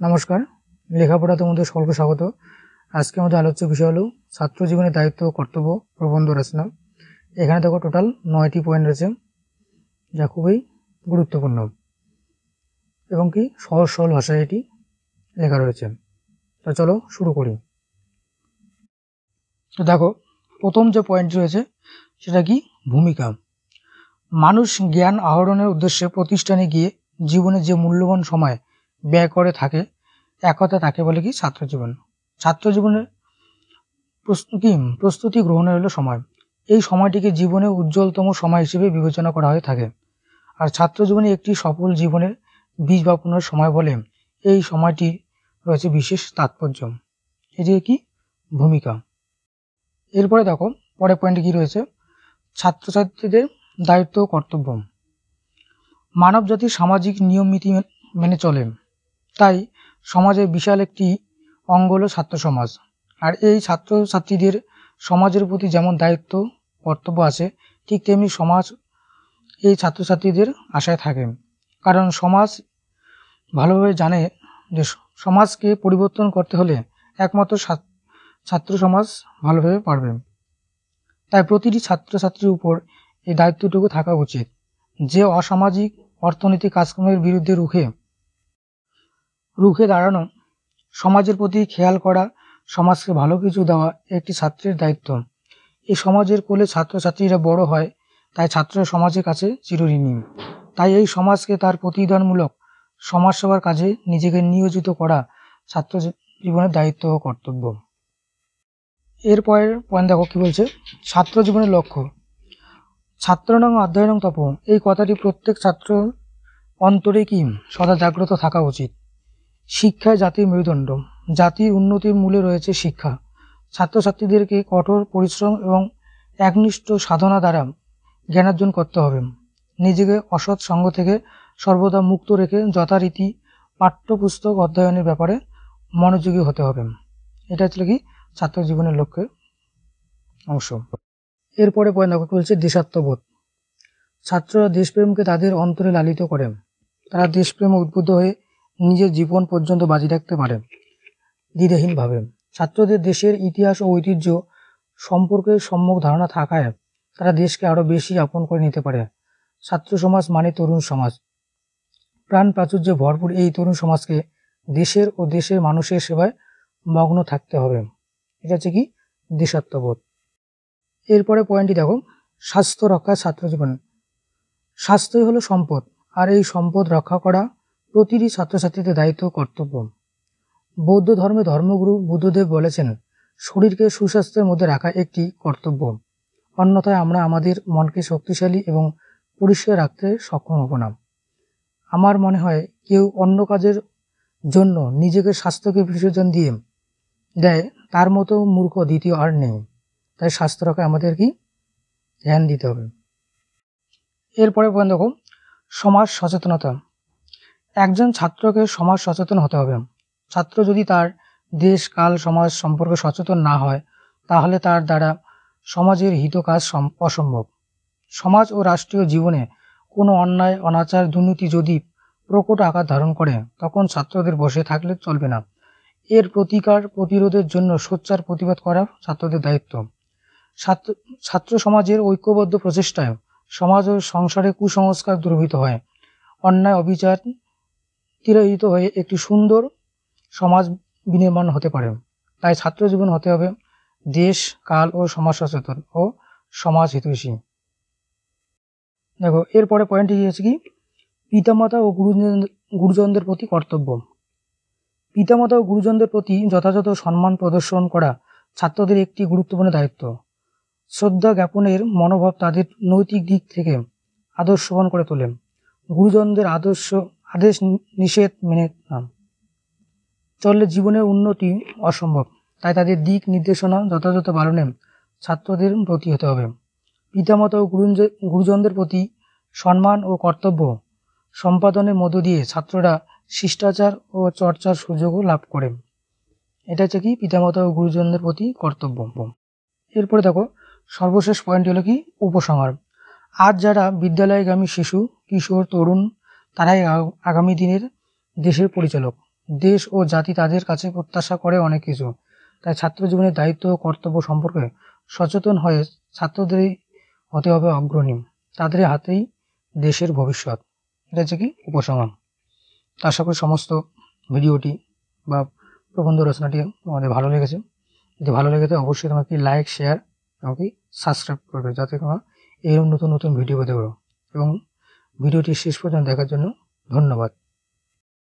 নমস্কার লেখাপড়া তোমাদের সকলকে স্বাগত। আজকে আমাদের আলোচ্য বিষয় হলো ছাত্র জীবনের দায়িত্ব, কর্তব্য, প্রবন্ধ রচনা। এখানে দেখো টোটাল নয়টি পয়েন্ট রয়েছে, যা খুবই গুরুত্বপূর্ণ। এবং কি সহজ সরল ভাষায় এটি লেখা রয়েছে। তো চলো শুরু করি। তো দেখো, প্রথম যে পয়েন্ট রয়েছে, সেটা কি? ভূমিকা। মানুষ জ্ঞান আহরণের উদ্দেশ্যে প্রতিষ্ঠানে গিয়ে জীবনে যে মূল্যবান সময় ব্যয় করে থাকে এক কথা তাকে বলে কি ছাত্র জীবন ছাত্র জীবনের প্রস্তুতি প্রস্তুতি গ্রহণের হলো সময়। এই সময়টিকে জীবনে উজ্জ্বলতম সময় হিসেবে বিবেচনা করা হয়ে থাকে। আর ছাত্র জীবনে একটি সফল জীবনের বীজ বপনের সময় বলে এই সময়টি রয়েছে বিশেষ তাৎপর্য। এটি কি? ভূমিকা। এরপরে দেখো, পরের পয়েন্টে কি রয়েছে? ছাত্রছাত্রীদের দায়িত্ব কর্তব্য। মানব জাতির সামাজিক নিয়ম নীতি মেনে চলে। তাই সমাজের বিশাল একটি অঙ্গ হল ছাত্র সমাজ। আর এই ছাত্রছাত্রীদের সমাজের প্রতি যেমন দায়িত্ব, কর্তব্য আছে, ঠিক তেমনি সমাজ এই ছাত্রছাত্রীদের আশায় থাকে। কারণ সমাজ ভালোভাবে জানে যে সমাজকে পরিবর্তন করতে হলে একমাত্র ছাত্র সমাজ ভালোভাবে পারবে। তাই প্রতিটি ছাত্রছাত্রীর উপর এই দায়িত্বটুকু থাকা উচিত। যে অসামাজিক অর্থনৈতিক কাজকর্মের বিরুদ্ধে রুখে রুখে দাঁড়ানো, সমাজের প্রতি খেয়াল করা, সমাজকে ভালো কিছু দেওয়া একটি ছাত্রের দায়িত্ব। এই সমাজের কোলে ছাত্রছাত্রীরা বড় হয়, তাই ছাত্র সমাজের কাছে চিরঋণী তাই এই সমাজকে তার প্রতিদানমূলক সমাজসেবার কাজে নিজেকে নিয়োজিত করা ছাত্র জীবনের দায়িত্ব ও কর্তব্য। এরপরের পয়েন্ট দেখো কি বলছে? ছাত্র জীবনের লক্ষ্য ছাত্রনং অধ্যয়নং তপ। এই কথাটি প্রত্যেক ছাত্র অন্তরে কি? সদা জাগ্রত থাকা উচিত। শিক্ষায় জাতির মেরুদণ্ড। জাতির উন্নতির মূলে রয়েছে শিক্ষা। ছাত্রছাত্রীদেরকে কঠোর পরিশ্রম এবং একনিষ্ঠ সাধনা দ্বারা জ্ঞানার্জন করতে হবে। নিজেকে অসৎ সঙ্গ থেকে সর্বদা মুক্ত রেখে যথারীতি পাঠ্যপুস্তক অধ্যয়নের ব্যাপারে মনোযোগী হতে হবে। এটা হচ্ছে কি ছাত্র জীবনের লক্ষ্যের অংশ। এরপরে পয়েন্ট বলছে? দেশাত্মবোধ। ছাত্ররা দেশপ্রেমকে তাদের অন্তরে লালিত করে। তারা দেশপ্রেম উদ্বুদ্ধ হয়ে নিজের জীবন পর্যন্ত বাজি রাখতে পারে দ্বিধাহীনভাবে। ছাত্রদের দেশের ইতিহাস ও ঐতিহ্য সম্পর্কে সম্যক ধারণা থাকায় তারা দেশকে আরও বেশি আপন করে নিতে পারে। ছাত্র সমাজ মানে তরুণ সমাজ। প্রাণ প্রাচুর্যে ভরপুর এই তরুণ সমাজকে দেশের ও দেশের মানুষের সেবায় মগ্ন থাকতে হবে। এটা হচ্ছে কি? দেশাত্মবোধ। এরপরে পয়েন্টটি দেখো। স্বাস্থ্য রক্ষা ছাত্র জীবন। স্বাস্থ্যই হলো সম্পদ। আর এই সম্পদ রক্ষা করা প্রতিটি ছাত্রছাত্রীদের দায়িত্ব, কর্তব্য। বৌদ্ধ ধর্মে ধর্মগুরু বুদ্ধদেব বলেছেন, শরীরকে সুস্বাস্থ্যের মধ্যে রাখা একটি কর্তব্য। অন্যথায় আমরা আমাদের মনকে শক্তিশালী এবং পরিষ্কার রাখতে সক্ষম হব না। আমার মনে হয়, কেউ অন্য কাজের জন্য নিজেকে স্বাস্থ্যকে বিসর্জন দিয়ে দেয়, তার মতো মূর্খ দ্বিতীয় আর নেই। তাই স্বাস্থ্য রক্ষায় আমাদের কি? ধ্যান দিতে হবে। এরপরে দেখো, সমাজ সচেতনতা। একজন ছাত্রকে সমাজ সচেতন হতে হবে। ছাত্র যদি তার দেশ, কাল, সমাজ সম্পর্কে সচেতন না হয়, তাহলে তার দ্বারা সমাজের হিত কাজ অসম্ভব। সমাজ ও রাষ্ট্রীয় জীবনে কোনো অন্যায়, অনাচার, দুর্নীতি যদি প্রকট আকার ধারণ করে, তখন ছাত্রদের বসে থাকলে চলবে না। এর প্রতিকার প্রতিরোধের জন্য সোচ্চার প্রতিবাদ করা ছাত্রদের দায়িত্ব। ছাত্র ছাত্র সমাজের ঐক্যবদ্ধ প্রচেষ্টায় সমাজ ও সংসারে কুসংস্কার দূরভূত হয়। অন্যায়, অবিচার তিরোহিত হয়ে একটি সুন্দর সমাজ বিনির্মাণ হতে পারে। তাই ছাত্র জীবন হতে হবে দেশ, কাল ও সমাজ সচেতন ও সমাজ হিতৈষী দেখো, এরপরে পয়েন্টটি হচ্ছে কি? পিতামাতা ও গুরুজন গুরুজনদের প্রতি কর্তব্য। পিতামাতা ও গুরুজনদের প্রতি যথাযথ সম্মান প্রদর্শন করা ছাত্রদের একটি গুরুত্বপূর্ণ দায়িত্ব। শ্রদ্ধা জ্ঞাপনের মনোভাব তাদের নৈতিক দিক থেকে আদর্শবান করে তোলে। গুরুজনদের আদর্শ আদেশ নিষেধ মেনে না চললে জীবনের উন্নতি অসম্ভব। তাই তাদের দিক নির্দেশনা যথাযথ পালনে ছাত্রদের প্রতি হতে হবে। পিতামাতা ও গুরুজনদের প্রতি সম্মান ও কর্তব্য সম্পাদনের মধ্য দিয়ে ছাত্ররা শিষ্টাচার ও চর্চার সুযোগও লাভ করে। এটা হচ্ছে কি? পিতামাতা ও গুরুজনদের প্রতি কর্তব্য। এরপরে দেখো, সর্বশেষ পয়েন্ট হলো কি? উপসংহার। আজ যারা বিদ্যালয়গামী শিশু, কিশোর, তরুণ তারাই আগামী দিনের দেশের পরিচালক। দেশ ও জাতি তাদের কাছে প্রত্যাশা করে অনেক কিছু। তাই ছাত্র জীবনের দায়িত্ব ও কর্তব্য সম্পর্কে সচেতন হয়ে ছাত্রদেরই হতে হবে অগ্রণী। তাদের হাতেই দেশের ভবিষ্যৎ। এটা হচ্ছে কি উপসংহার? তো আশা করি সমস্ত ভিডিওটি বা প্রবন্ধ রচনাটি আমাদের ভালো লেগেছে। যদি ভালো লেগে থাকে অবশ্যই তোমাকে লাইক শেয়ার এবং কি সাবস্ক্রাইব করবে। যাতে তোমরা এরকম নতুন নতুন ভিডিও পেতে পারো। এবং ভিডিওটি শেষ পর্যন্ত দেখার জন্য ধন্যবাদ।